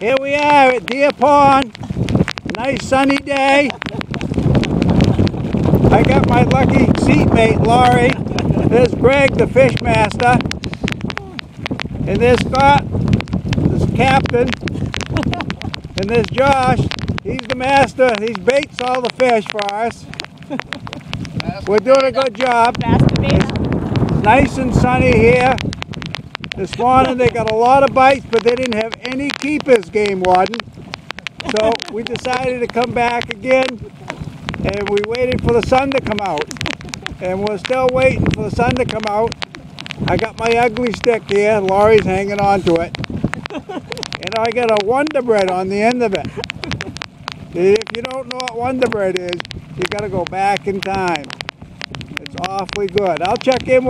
Here we are at Deer Pond. Nice sunny day. I got my lucky seatmate, Laurie. There's Greg, the fish master. And there's Scott, the captain. And there's Josh. He's the master. He baits all the fish for us. We're doing a good job. It's nice and sunny here. This morning they got a lot of bites, but they didn't have any keepers, game warden. So we decided to come back again, and we waited for the sun to come out. And we're still waiting for the sun to come out. I got my ugly stick here. Laurie's hanging on to it. And I got a Wonder Bread on the end of it. If you don't know what Wonder Bread is, you got to go back in time. It's awfully good. I'll check in with